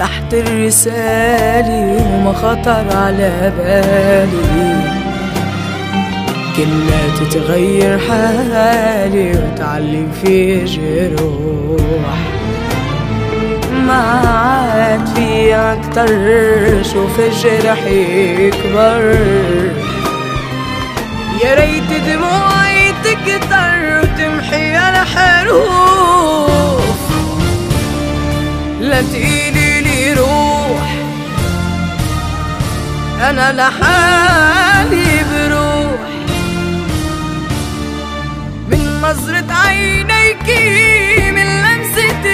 فتحت الرسالة وما خطر على بالي. كلها تتغير حالي وتعلم في جروح. ما عاد في أكتر شوف الجرح يكبر. يا ريت دموعي تكتر وتمحي الحروف لا تقيلي لي روح أنا لحالي بروح. من نظرة عينيكي من لمسة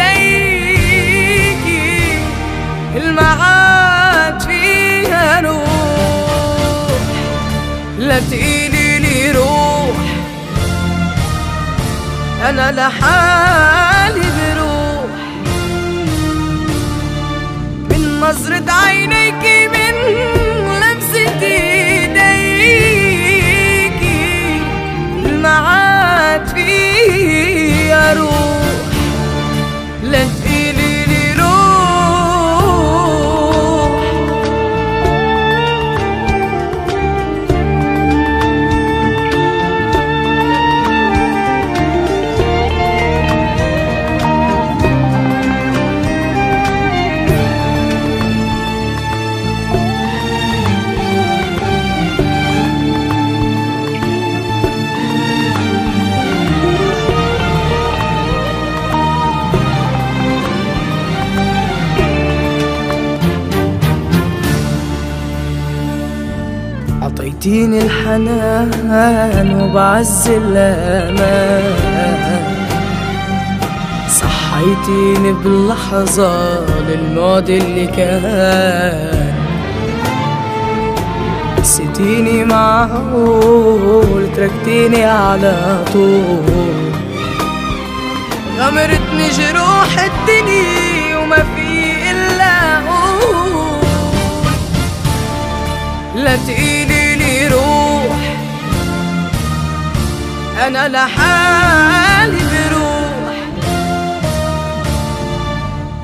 ايديكي المعاد فيها روح لا تقيلي لي روح. أنا لحالي عطيتيني الحنان وبعز الأمان. صحيتيني باللحظة للماضي اللي كان. نسيتيني معقول تركتيني على طول. غمرتني جروح الدنيا وما في إلا أقول لا تقيلي أنا لحالي بروح.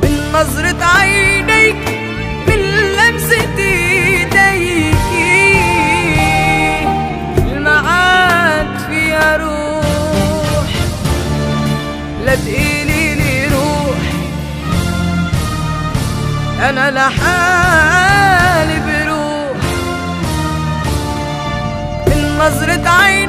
من نظرة عينيك من لمسة ايديكي المعاد فيها روح. لا تقيلي لي روح. أنا لحالي بروح. من نظرة عينيكي